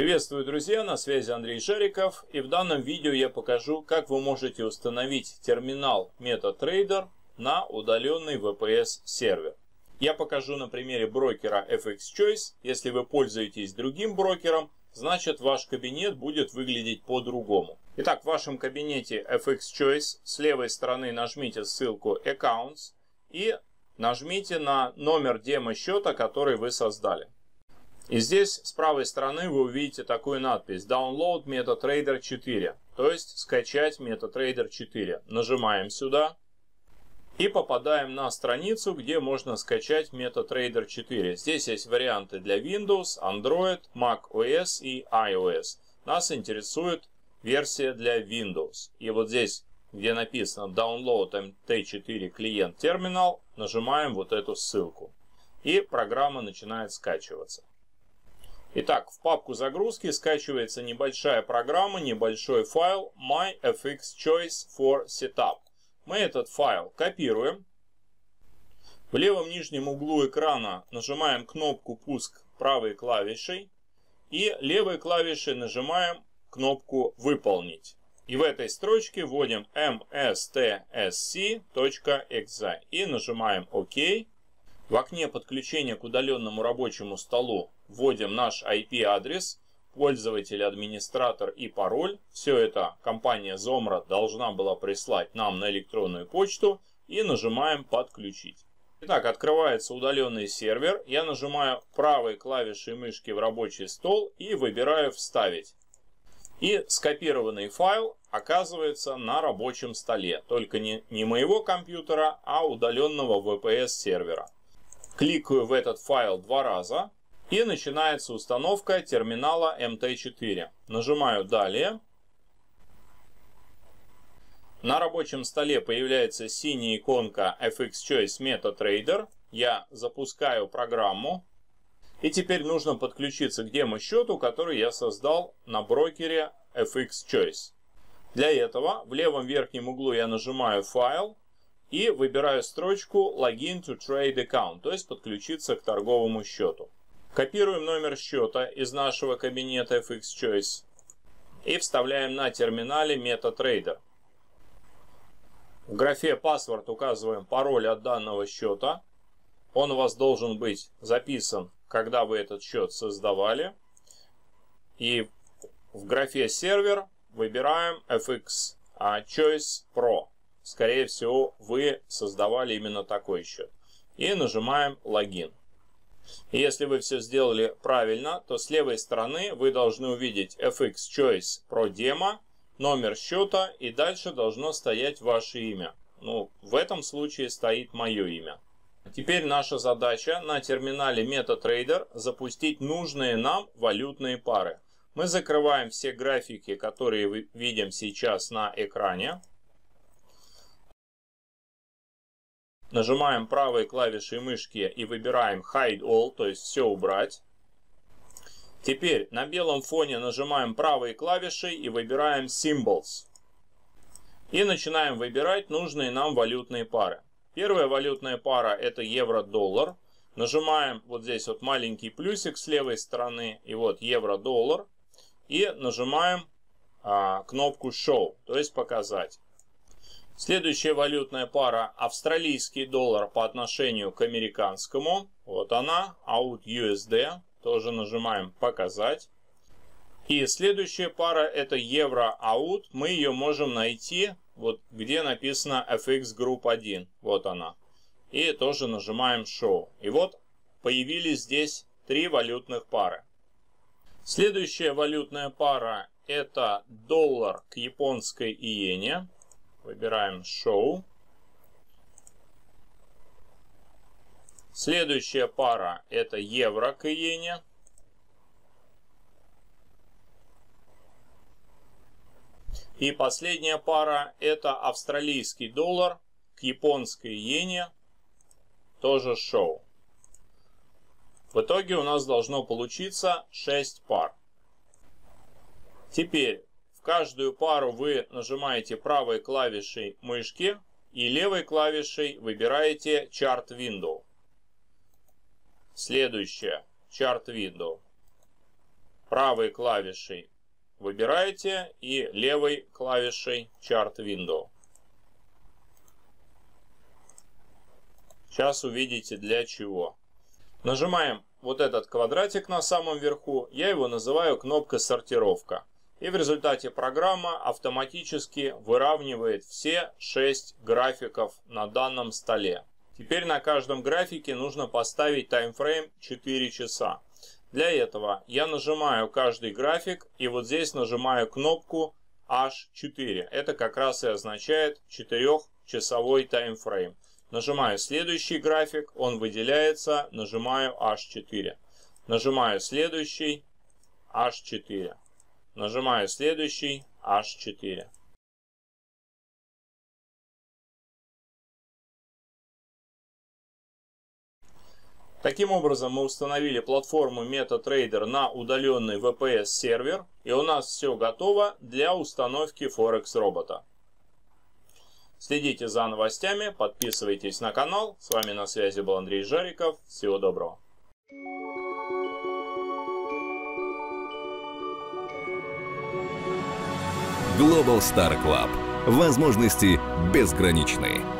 Приветствую, друзья! На связи Андрей Шариков. И в данном видео я покажу, как вы можете установить терминал MetaTrader на удаленный VPS сервер. Я покажу на примере брокера FX Choice. Если вы пользуетесь другим брокером, значит ваш кабинет будет выглядеть по-другому. Итак, в вашем кабинете FX Choice с левой стороны нажмите ссылку Accounts и нажмите на номер демо-счета, который вы создали. И здесь с правой стороны вы увидите такую надпись Download MetaTrader 4, то есть скачать MetaTrader 4. Нажимаем сюда и попадаем на страницу, где можно скачать MetaTrader 4. Здесь есть варианты для Windows, Android, Mac OS и iOS. Нас интересует версия для Windows. И вот здесь где написано Download MT4 клиент терминал, нажимаем вот эту ссылку. И программа начинает скачиваться. Итак, в папку загрузки скачивается небольшая программа, небольшой файл MyFXChoice for Setup. Мы этот файл копируем. В левом нижнем углу экрана нажимаем кнопку «Пуск» правой клавишей и левой клавишей нажимаем кнопку «Выполнить». И в этой строчке вводим mstsc.exe и нажимаем ОК. В окне подключения к удаленному рабочему столу вводим наш IP-адрес, пользователь, администратор и пароль. Все это компания Zomra должна была прислать нам на электронную почту и нажимаем «Подключить». Итак, открывается удаленный сервер. Я нажимаю правой клавишей мышки в рабочий стол и выбираю «Вставить». И скопированный файл оказывается на рабочем столе, только не, не моего компьютера, а удаленного VPS сервера. Кликаю в этот файл два раза и начинается установка терминала MT4. Нажимаю «Далее». На рабочем столе появляется синяя иконка FX Choice MetaTrader. Я запускаю программу. И теперь нужно подключиться к демо-счету, который я создал на брокере FX Choice. Для этого в левом верхнем углу я нажимаю «Файл» и выбираю строчку «Login to Trade Account», то есть подключиться к торговому счету. Копируем номер счета из нашего кабинета FX Choice и вставляем на терминале MetaTrader. В графе «Паспорт» указываем пароль от данного счета. Он у вас должен быть записан когда вы этот счет создавали. И в графе сервер выбираем FX Choice Pro. Скорее всего, вы создавали именно такой счет. И нажимаем логин. Если вы все сделали правильно, то с левой стороны вы должны увидеть FX Choice Pro Demo, номер счета и дальше должно стоять ваше имя. Ну, в этом случае стоит мое имя. Теперь наша задача на терминале MetaTrader запустить нужные нам валютные пары. Мы закрываем все графики, которые видим сейчас на экране. Нажимаем правой клавишей мышки и выбираем Hide All, то есть все убрать. Теперь на белом фоне нажимаем правой клавишей и выбираем Symbols. И начинаем выбирать нужные нам валютные пары. Первая валютная пара это евро-доллар. Нажимаем вот здесь вот маленький плюсик с левой стороны и вот евро-доллар. И нажимаем а, кнопку Show, то есть показать. Следующая валютная пара австралийский доллар по отношению к американскому. Вот она, AUD USD. Тоже нажимаем показать. И следующая пара это евро AUD. Мы ее можем найти вот где написано FX Group 1. Вот она. И тоже нажимаем Show. И вот появились здесь три валютных пары. Следующая валютная пара это доллар к японской иене. Выбираем Show. Следующая пара это евро к иене. И последняя пара это австралийский доллар к японской иене, тоже шоу. В итоге у нас должно получиться 6 пар. Теперь каждую пару вы нажимаете правой клавишей мышки и левой клавишей выбираете Chart Window. Следующее Chart Window. правой клавишей выбираете и левой клавишей Chart Window. Сейчас увидите для чего. Нажимаем вот этот квадратик на самом верху, я его называю кнопкой сортировка. И в результате программа автоматически выравнивает все 6 графиков на данном столе. Теперь на каждом графике нужно поставить таймфрейм 4 часа. Для этого я нажимаю каждый график и вот здесь нажимаю кнопку H4. Это как раз и означает 4-часовой таймфрейм. Нажимаю следующий график, он выделяется, нажимаю H4. Нажимаю следующий, H4. Нажимаю следующий, H4. Таким образом мы установили платформу MetaTrader на удаленный VPS сервер и у нас все готово для установки Forex робота. Следите за новостями, подписывайтесь на канал. С вами на связи был Андрей Жариков. Всего доброго. Global Star Club. Возможности безграничны.